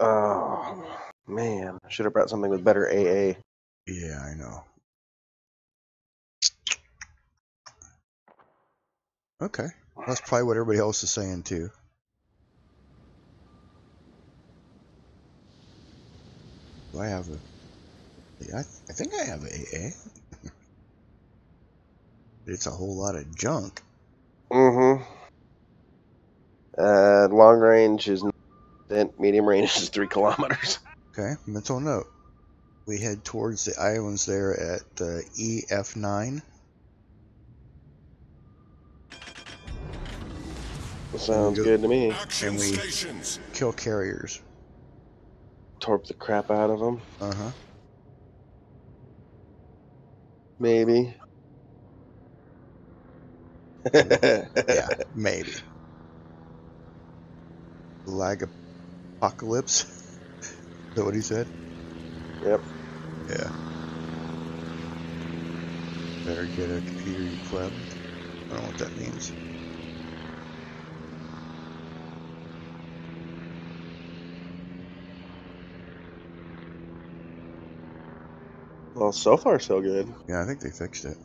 Oh man, I should have brought something with better AA. Yeah, I know. Okay. That's probably what everybody else is saying too. Do I have a... Yeah, I, I think I have a AA. it's a whole lot of junk. Mm-hmm. Uh, long range is medium range is three kilometers. Okay, mental note. We head towards the islands there at uh, EF9. Sounds good to me. And we- stations. Kill carriers. Torp the crap out of them. Uh-huh. Maybe. Yeah, maybe. Lag apocalypse. Is that what he said? Yep. Yeah. Better get a computer you pleb. I don't know what that means. Well, so far so good. Yeah, I think they fixed it.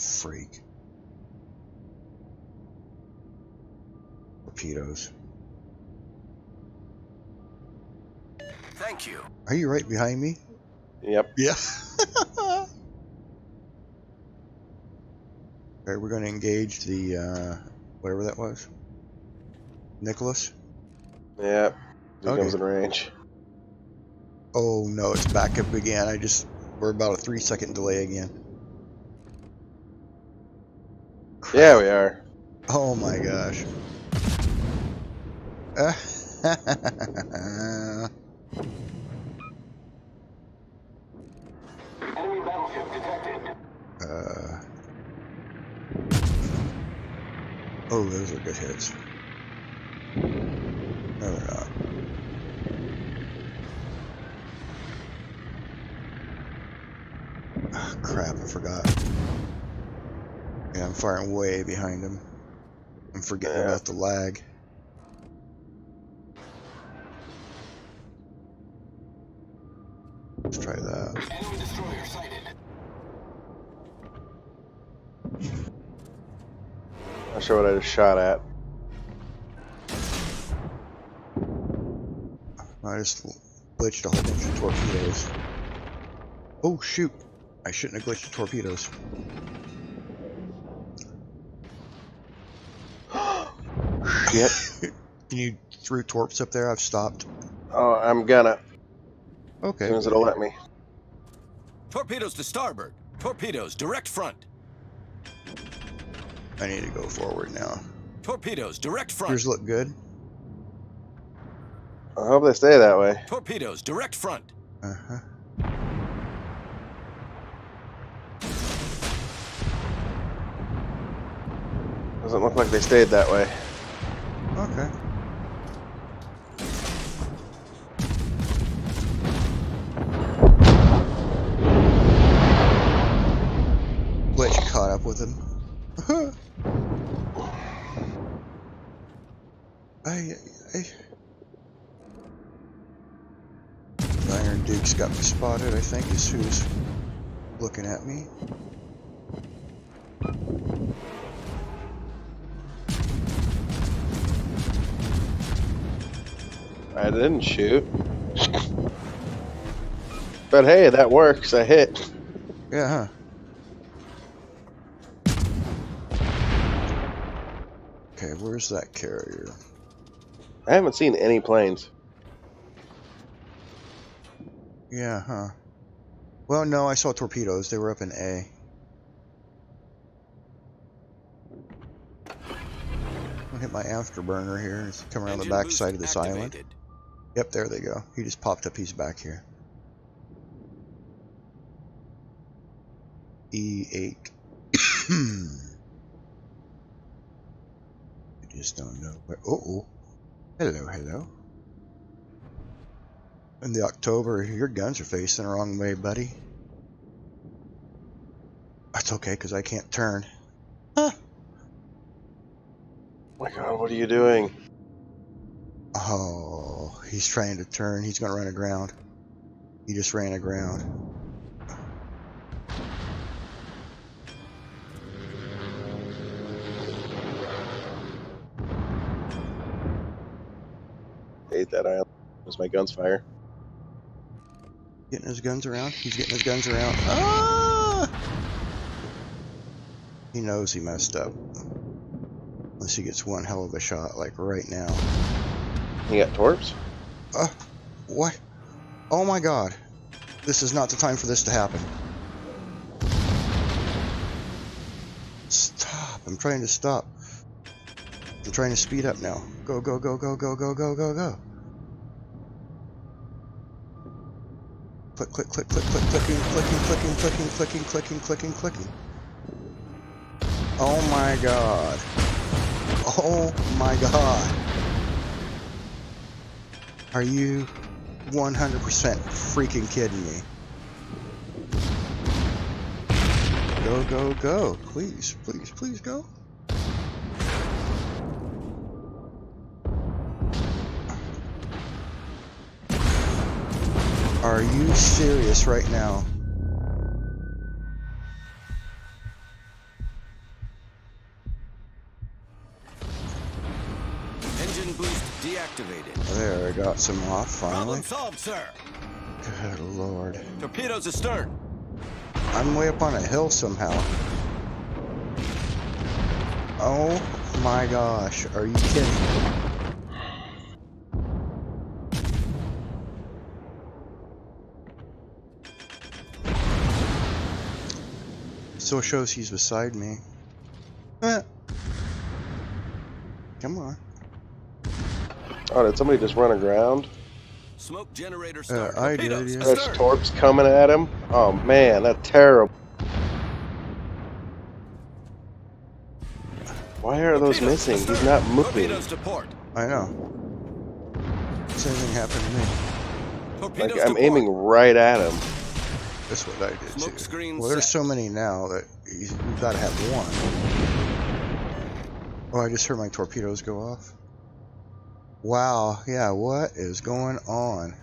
Freak. Torpedoes. Thank you. Are you right behind me? Yep. Yeah. Alright, we're going to engage the, uh, whatever that was. Nicholas? Yep. He Okay. comes in range. Oh no, it's back up again. I just, we're about a three second delay again. Yeah, we are. Oh my gosh. Enemy battleship detected. uh, oh, those are good hits. No, they're not. Ah, crap, I forgot. Yeah, I'm firing way behind him. I'm forgetting Yeah. about the lag. Let's try that. Enemy destroyer sighted. Not sure what I just shot at. I just glitched a whole bunch of torpedoes. Oh shoot! I shouldn't have glitched the torpedoes. Shit. Can you throw torps up there? I've stopped. Oh, I'm gonna. As Okay. soon as it'll let me. Torpedoes to starboard. Torpedoes direct front. I need to go forward now. Torpedoes direct front. Yours look good. I hope they stay that way. Torpedoes direct front. Uh huh. Doesn't look like they stayed that way. I, I, Iron Duke's got me spotted, I think, is who's looking at me. I didn't shoot. but hey, that works. I hit. Yeah, huh? Okay, where's that carrier? I haven't seen any planes. Yeah, huh? Well, no, I saw torpedoes. They were up in A. I'll hit my afterburner here. It's coming around the back side of this island. Yep, there they go. He just popped up. He's back here. E8. I just don't know where. Oh, oh. Hello, hello. In the October, your guns are facing the wrong way, buddy. That's okay, because I can't turn. Huh. my god, uh, what are you doing? Oh, he's trying to turn. He's going to run aground. He just ran aground. hate that island. As my guns fire. Getting his guns around. He's getting his guns around. Ah! He knows he messed up. Unless he gets one hell of a shot, like right now. You got torps? Uh, what? Oh my god. This is not the time for this to happen. Stop. I'm trying to stop. I'm trying to speed up now. Go, go, go, go, go, go, go, go, go. Click, click, click, click, click, clicking, clicking, clicking, clicking, clicking, clicking, clicking, clicking. Oh my god. Oh my god. Are you 100% freaking kidding me? Go, go, go. Please, please, please go. Are you serious right now? Engine boost deactivated. There, I got some off finally. Problem solved, sir. Good lord. Torpedoes astern. I'm way up on a hill somehow. Oh my gosh, are you kidding? Still shows he's beside me. Eh. Come on. Oh, did somebody just run aground? Smoke generator Uh, start. I did, Torpedoes yeah. There's torps coming at him. Oh man, that's terrible. Why are those missing? He's not moving. To port. I know. Same thing happened to me. Torpedoes Like I'm aiming right at him. That's what I did Smoke too. Well, there's set. so many now that we've got to have one. Oh, I just heard my torpedoes go off. Wow, yeah, what is going on?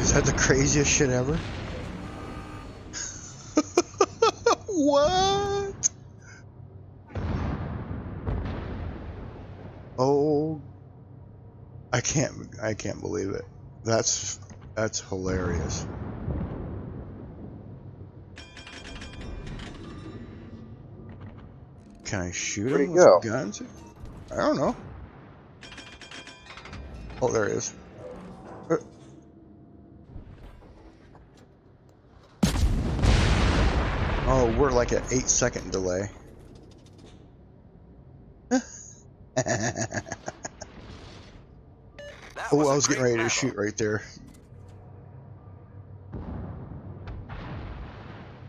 Is that the craziest shit ever? what? Oh, I can't, I can't believe it. That's, that's hilarious. Can I shoot Where'd him with go? guns? I don't know. Oh, there he is. Uh. Oh, we're like an eight second delay. Oh, I was getting great ready to shoot right there.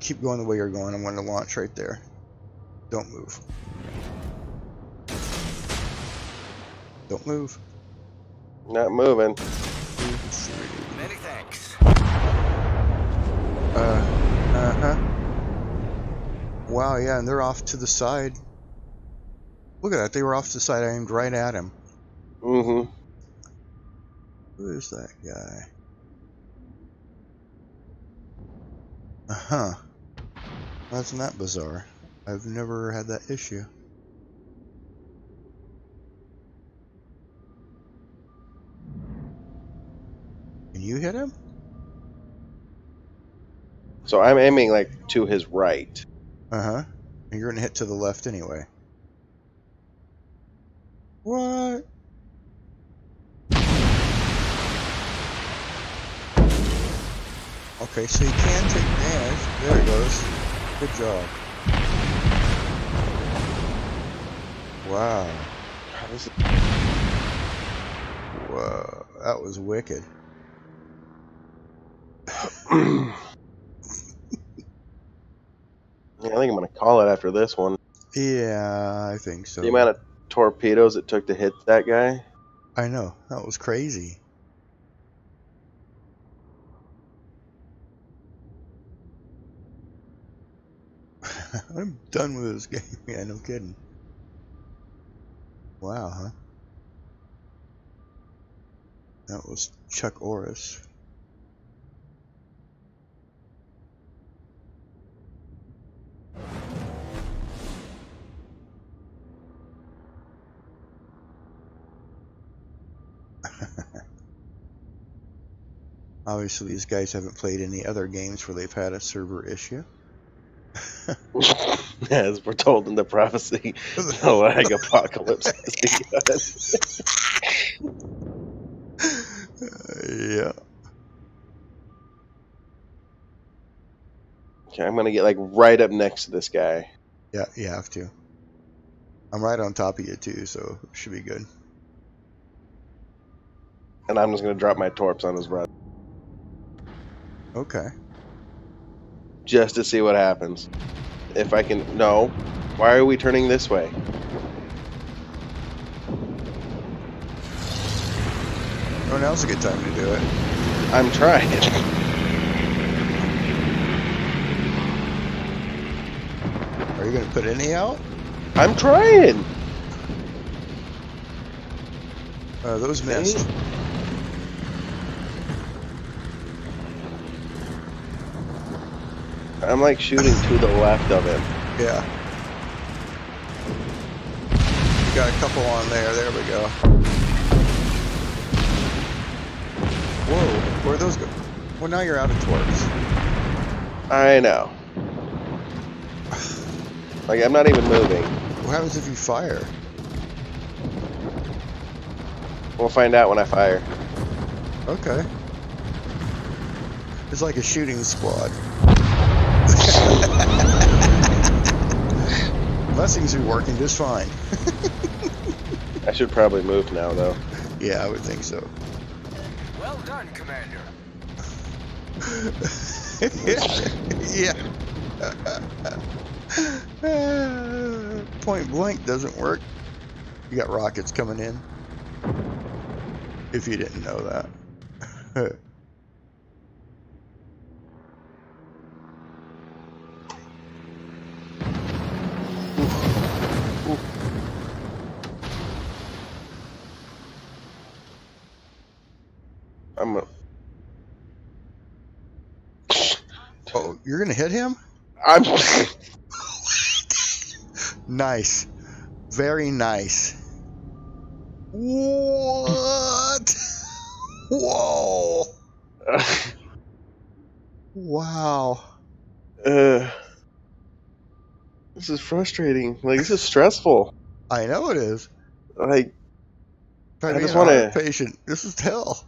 Keep going the way you're going. I'm going to launch right there. Don't move. Don't move. Not moving. Many thanks. Uh, uh-huh. Wow, yeah, and they're off to the side. Look at that, they were off to the side. I aimed right at him. Mm-hmm. Who is that guy? Uh-huh. That's not bizarre. I've never had that issue. Can you hit him? So I'm aiming like to his right. Uh-huh. And you're gonna hit to the left anyway. What? Okay, so you can take damage. There he goes. Good job. Wow. This is- Whoa. That was wicked. yeah, I think I'm gonna call it after this one. Yeah, I think so. The amount of torpedoes it took to hit that guy? I know. That was crazy. I'm done with this game. Yeah, no kidding. Wow, huh? That was ChucknOris. Obviously, these guys haven't played any other games where they've had a server issue. As we're told in the prophecy, the lag apocalypse has begun. yeah. Okay, I'm gonna get like right up next to this guy. Yeah, you have to. I'm right on top of you too, so it should be good. And I'm just gonna drop my torps on his run Okay. Just to see what happens. If I can, no. Why are we turning this way? Oh, now's a good time to do it. I'm trying. Are you gonna put any out? I'm trying. Uh, those missed. I'm like shooting to the left of him. Yeah. You got a couple on there. There we go. Whoa, where are those go? Well, now you're out of torps. I know. Like I'm not even moving. What happens if you fire? We'll find out when I fire. Okay. It's like a shooting squad. Blessings are working just fine. I should probably move now though. Yeah, I would think so. Well done, Commander. yeah. Point blank doesn't work. You got rockets coming in. If you didn't know that. I'm. A, oh, you're gonna hit him? I'm. Nice. Very nice. What? Whoa. Wow. uh, this is frustrating. Like this is stressful. I know it is. Like Try I just wanna- hard patient. This is hell.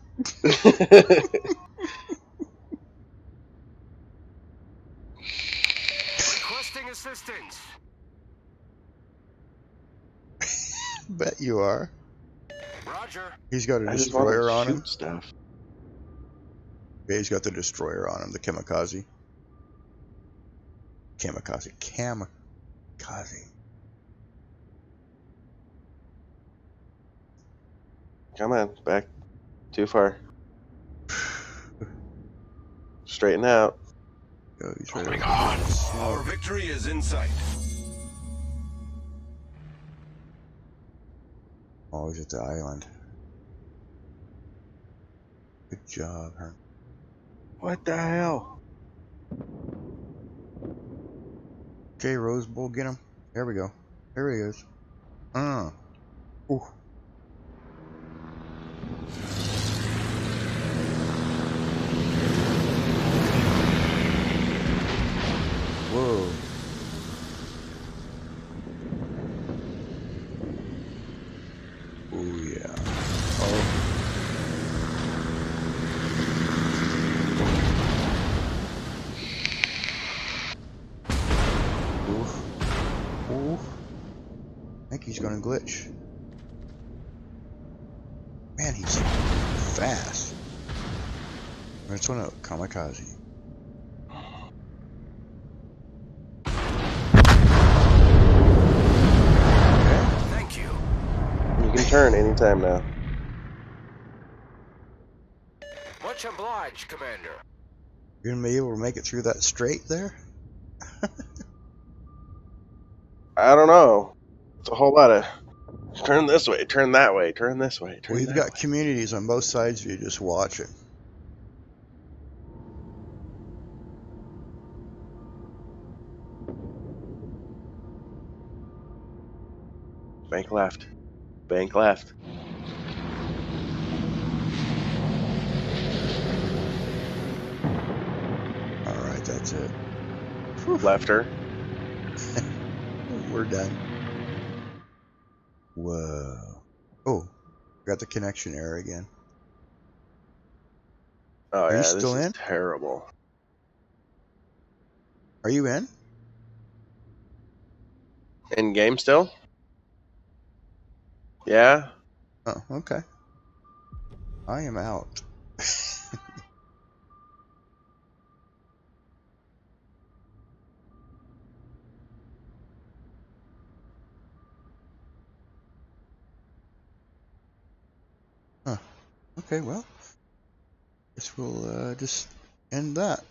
Requesting assistance. Bet you are. Roger. He's got a I destroyer on him. shoot stuff. Yeah, he's got the destroyer on him, the kamikaze. Kamikaze. Kamikaze. Come on, back. Too far. Straighten out. Oh, he's Oh my to God. go. Smoke. Our victory is in sight. Oh, he's at the island. Good job, Herm. What the hell? Okay, Rose Bowl, get him. There we go. There he is. Uh. Ooh. Whoa. Oh yeah. Oh. Oof. Oof. I think he's gonna glitch. Man, he's fast. That's one of kamikaze. Okay. Thank you. You can turn anytime now. Much obliged, Commander. You're gonna be able to make it through that straight there? I don't know. It's a whole lot of turn this way, turn that way, turn this way. Turn that got way. communities on both sides of you just watching. bank left, bank left. Alright, that's it. Left her. We're done. Whoa. Oh, got the connection error again. Oh Are you yeah, still this in? is terrible. Are you in? In game still? Yeah. Oh, okay. I am out. Okay, well, guess we'll uh, just end that.